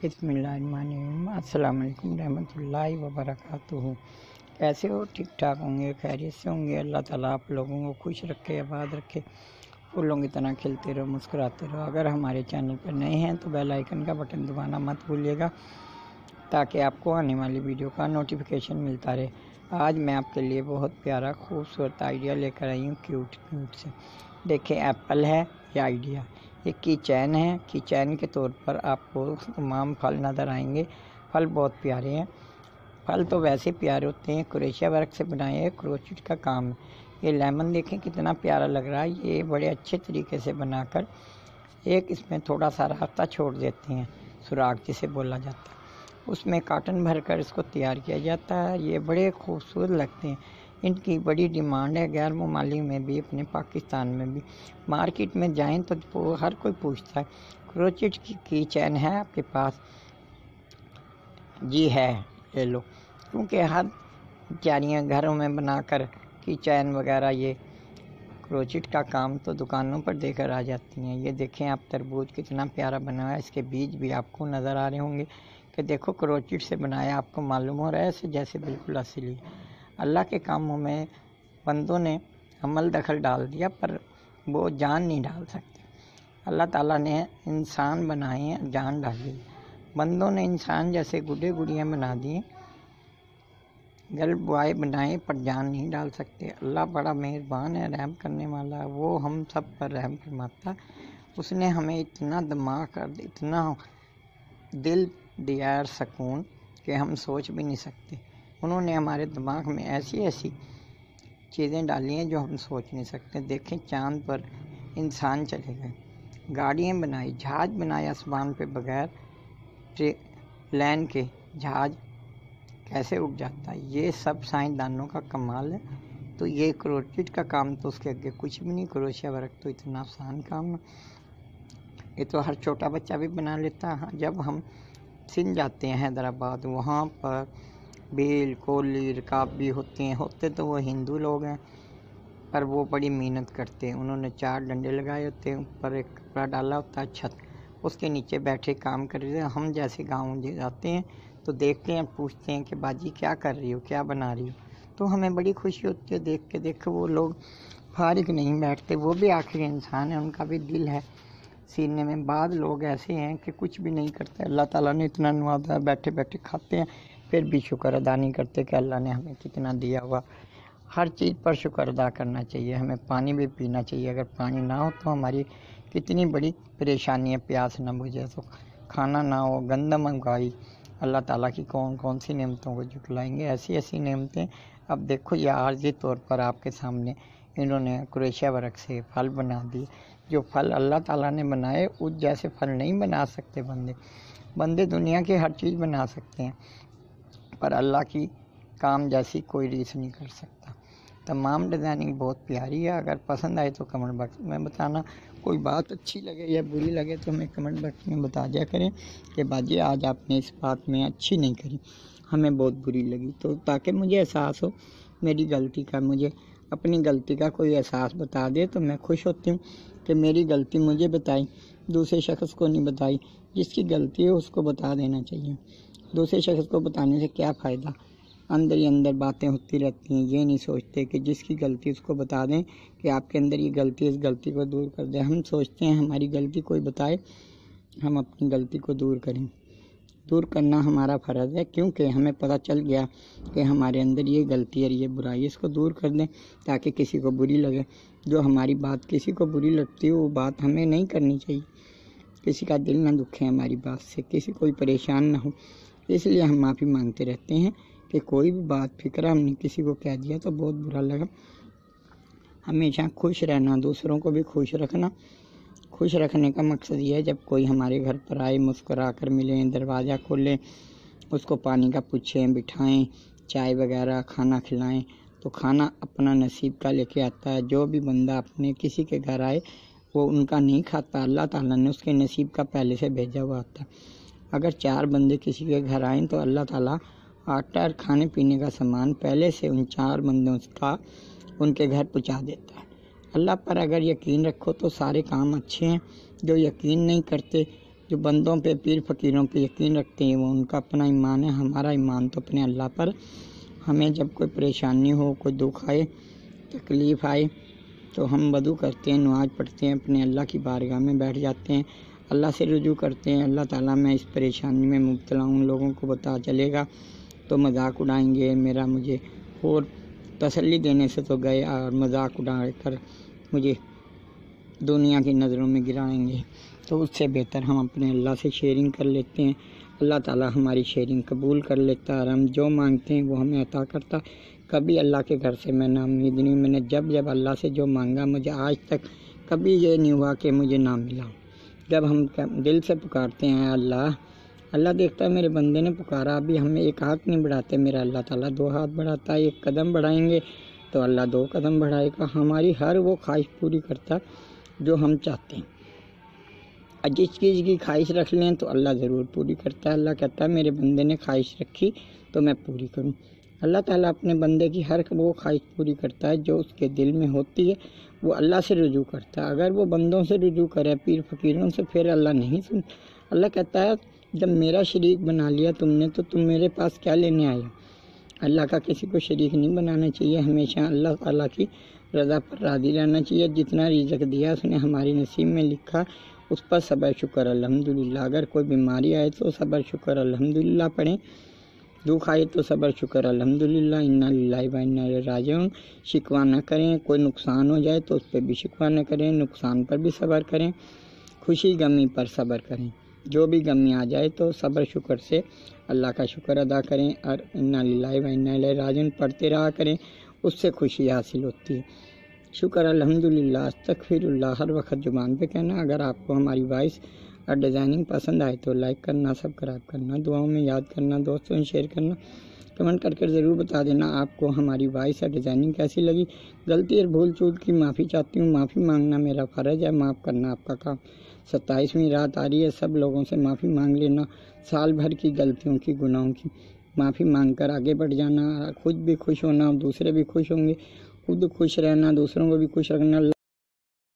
अस्सलाम वालेकुम रहमतुल्लाहि व बरकातुहू। कैसे हो? ठीक ठाक होंगे, खैरियत से होंगे? अल्लाह ताला आप लोगों को खुश रखे, आबाद रखे। फूलों की तरह खिलते रहो, मुस्कुराते रहो। अगर हमारे चैनल पर नए हैं तो बेल आइकन का बटन दबाना मत भूलिएगा, ताकि आपको आने वाली वीडियो का नोटिफिकेशन मिलता रहे। आज मैं आपके लिए बहुत प्यारा, खूबसूरत आइडिया लेकर आई हूँ क्यूट क्यूट से। देखें एप्पल है या आइडिया? ये की चैन है। की चैन के तौर पर आपको तमाम फल नज़र आएँगे। फल बहुत प्यारे हैं। फल तो वैसे प्यारे होते हैं। क्रोशिया वर्क से बनाए हैं। क्रोचिट का काम है। ये लेमन देखें, कितना प्यारा लग रहा है। ये बड़े अच्छे तरीके से बनाकर एक इसमें थोड़ा सा रास्ता छोड़ देते हैं। सुराख जिसे बोला जाता है। उसमें काटन भरकर इसको तैयार किया जाता है। ये बड़े खूबसूरत लगते हैं। इनकी बड़ी डिमांड है। गैर ममालिक में भी अपने पाकिस्तान में भी। मार्केट में जाएँ तो हर कोई पूछता है क्रोचिट की, की चैन है आपके पास? जी है ले लो। क्योंकि हर क्यारियाँ घरों में बनाकर की चैन वगैरह ये क्रोचिट का काम तो दुकानों पर देकर आ जाती हैं। ये देखें आप तरबूज कितना प्यारा बना हुआ है इसके बीज भी आपको नज़र आ रहे होंगे कि देखो क्रोचिट से बनाया आपको मालूम हो रहा है ऐसे जैसे बिल्कुल असली अल्लाह के कामों में बंदों ने अमल दखल डाल दिया, पर वो जान नहीं डाल सकते। अल्लाह ताला ने इंसान बनाए हैं जान डाली। बंदों ने इंसान जैसे गुडे गुड़ियाँ बना दिए गल बुआए बनाए पर जान नहीं डाल सकते। अल्लाह बड़ा मेहरबान है, रहम करने वाला। वो हम सब पर रहम फरमाता उसने हमें इतना दिमाग कर इतना दिल दिया सकून, कि हम सोच भी नहीं सकते। उन्होंने हमारे दिमाग में ऐसी ऐसी चीज़ें डाली हैं जो हम सोच नहीं सकते। देखें, चाँद पर इंसान चले गए। गाड़ियाँ बनाई, जहाज़ बनाए आसमान पे बगैर प्लेन के जहाज़ कैसे उड़ जाता? है ये सब साइंसदानों का कमाल है। तो ये क्रोचिट का काम तो उसके आगे कुछ भी नहीं, क्रोशिया वर्क तो इतना आसान काम है। ये तो हर छोटा बच्चा भी बना लेता। है, जब हम सिंध जाते हैं हैदराबाद, वहाँ पर बेल कोली रकाब भी होते हैं। होते तो वो हिंदू लोग हैं, पर वो बड़ी मेहनत करते हैं। उन्होंने चार डंडे लगाए होते हैं, ऊपर एक कपड़ा डाला होता है, छत उसके नीचे बैठे काम कर रहे हैं। हम जैसे गाँव जाते हैं तो देखते हैं, पूछते हैं कि, बाजी, क्या कर रही हो? क्या बना रही हो? तो हमें बड़ी खुशी होती है देख के, देख वो लोग फारिग नहीं बैठते। वो भी आखिर इंसान है, उनका भी दिल है। सीने में बाद लोग ऐसे हैं कि कुछ भी नहीं करते। अल्लाह ताला ने इतना नवाजा बैठे बैठे खाते हैं। फिर भी शुक्र अदा नहीं करते कि अल्लाह ने हमें कितना दिया हुआ। हर चीज़ पर शुक्र अदा करना चाहिए, हमें पानी भी पीना चाहिए। अगर पानी ना हो तो हमारी कितनी बड़ी परेशानी है प्यास ना बुझे। तो खाना ना हो, गंदा मंगवाई अल्लाह ताला की कौन कौन सी नेमतों को जुटलाएँगे ऐसी ऐसी नेमतें। अब देखो, ये आर्जी तौर पर आपके सामने इन्होंने क्रोशिया वर्क से फल बना दिए। जो फल अल्लाह ताला ने बनाए, उस जैसे फल नहीं बना सकते बंदे। बंदे दुनिया की हर चीज़ बना सकते हैं। पर अल्लाह की काम जैसी कोई रीस नहीं कर सकता। तमाम डिज़ाइनिंग बहुत प्यारी है, अगर पसंद आए तो कमेंट बॉक्स में बताना। कोई बात अच्छी लगे या बुरी लगे तो हमें कमेंट बॉक्स में बता दिया करें कि बाजी, आज आपने इस बात में अच्छी नहीं करी, हमें बहुत बुरी लगी। तो ताकि मुझे एहसास हो, मेरी गलती का, मुझे अपनी गलती का कोई एहसास बता दे तो मैं खुश होती हूँ कि मेरी गलती मुझे बताई, दूसरे शख्स को नहीं बताई, जिसकी गलती है उसको बता देना चाहिए। दूसरे शख्स को बताने से क्या फ़ायदा? अंदर ही अंदर बातें होती रहती हैं, ये नहीं सोचते कि जिसकी गलती उसको बता दें कि आपके अंदर ये गलती इस गलती को दूर कर दें। हम सोचते हैं, हमारी गलती कोई बताए, हम अपनी गलती को दूर करें। दूर करना हमारा फ़र्ज़ है, क्योंकि हमें पता चल गया कि हमारे अंदर ये गलती है ये बुराई इसको दूर कर दें ताकि किसी को बुरी लगे। जो हमारी बात, किसी को बुरी लगती है, वो बात हमें नहीं करनी चाहिए। किसी का दिल ना दुखे हमारी बात से, किसी कोई परेशान ना हो। इसलिए हम माफ़ी मांगते रहते हैं कि कोई भी बात, फ़िक्र, हमने किसी को कह दिया तो बहुत बुरा लगा। हमेशा खुश रहना, दूसरों को भी खुश रखना। खुश रखने का मकसद ये है, जब कोई हमारे घर पर आए मुस्करा कर मिलें, दरवाज़ा खोलें, उसको पानी का पूछें, बिठाएँ, चाय वगैरह, खाना खिलाएँ तो खाना अपना नसीब का लेके आता है। जो भी बंदा अपने किसी के घर आए, वो उनका नहीं खाता, अल्लाह ताला ने उसके नसीब का पहले से भेजा हुआ आता है। अगर चार बंदे किसी के घर आएँ तो अल्लाह ताला आटा और खाने पीने का सामान पहले से उन चार बंदों का उनके घर पहुँचा देता है। अल्लाह पर अगर यकीन रखो तो सारे काम अच्छे हैं। जो यकीन नहीं करते, जो बंदों पे, पीर फकीरों पे यकीन रखते हैं, वो उनका अपना ईमान है। हमारा ईमान तो अपने अल्लाह पर। हमें जब कोई परेशानी हो, कोई दुख आए, तकलीफ़ आए तो हम वदू करते हैं नमाज़ पढ़ते हैं, अपने अल्लाह की बारगाह में बैठ जाते हैं। अल्लाह से रुजू करते हैं। अल्लाह ताला मैं इस परेशानी में मुबतला उन लोगों को बता चलेगा तो मज़ाक उड़ाएँगे, मेरा मुझे और तसल्ली देने से तो गए और मज़ाक उड़ा कर मुझे दुनिया की नज़रों में गिराएँगे। तो उससे बेहतर हम अपने अल्लाह से शेयरिंग कर लेते हैं। अल्लाह ताला हमारी शेयरिंग कबूल कर लेता है और हम जो मांगते हैं वो हमें अता करता कभी अल्लाह के घर से मैं नाउमीद नहीं मैंने जब जब अल्लाह से जो मांगा मुझे आज तक कभी ये नहीं हुआ कि मुझे ना मिला। जब हम दिल से पुकारते हैं अल्लाह अल्लाह देखता है मेरे बंदे ने पुकारा, अभी हमें एक हाथ नहीं बढ़ाते, मेरा अल्लाह ताला दो हाथ बढ़ाता है एक कदम बढ़ाएँगे तो अल्लाह दो कदम बढ़ाएगा। हमारी हर वो ख्वाहिश पूरी करता जो हम चाहते हैं। जिस चीज़ की ख्वाहिश रख लें तो अल्लाह ज़रूर पूरी करता है। अल्लाह कहता है, मेरे बंदे ने ख्वाहिश रखी तो मैं पूरी करूँ। अल्लाह ताला अपने बंदे की हर वो ख्वाहिश पूरी करता है, जो उसके दिल में होती है, वो अल्लाह से रुजू करता है। अगर वो बंदों से रुजू करे, पीर फकीरों से, फिर अल्लाह नहीं सुन। अल्लाह कहता है, जब मेरा शरीक बना लिया तुमने तो तुम मेरे पास क्या लेने आए अल्लाह का किसी को शरीक नहीं बनाना चाहिए, हमेशा अल्लाह ताला की रज़ा पर राज़ी रहना चाहिए। जितना रिजक दिया उसने हमारी नसीब में लिखा, उस पर सबर, शुक्र अलहमदिल्ला अगर कोई बीमारी आए तो सबर, शुक्र अलहमदिल्ला पढ़ें। दुख आए तो सबर, शुक्र, अल्हम्दुलिल्लाह, इन्ना इन्ना राजिऊन। शिकवा न करें, कोई नुकसान हो जाए तो उस पर भी शिकवा न करें, नुकसान पर भी सबर करें, खुशी गमी पर सबर करें। जो भी गमी आ जाए तो सबर, शुक्र से अल्लाह का शुक्र अदा करें और इन्ना व इन्ना राजिऊन, पढ़ते रहा करें, उससे खुशी हासिल होती है। शुक्र अल्हम्दुलिल्लाह, अस्तगफिरुल्लाह, हर वक्त ज़ुबान पे कहना। अगर आपको हमारी वॉइस और डिज़ाइनिंग पसंद आए तो लाइक करना सब्सक्राइब करना, दुआओं में याद करना, दोस्तों में शेयर करना। कमेंट करके ज़रूर बता देना आपको हमारी वॉइस और डिज़ाइनिंग कैसी लगी। गलती और भूल चूक की माफ़ी चाहती हूँ। माफ़ी मांगना मेरा फ़र्ज़ है, माफ़ करना आपका काम। सत्ताईसवीं रात आ रही है, सब लोगों से माफ़ी मांग लेना। साल भर की गलतियों की गुनाहों की माफ़ी मांग कर आगे बढ़ जाना। खुद भी खुश होना, दूसरे भी खुश होंगे। खुद खुश रहना दूसरों को भी खुश रखना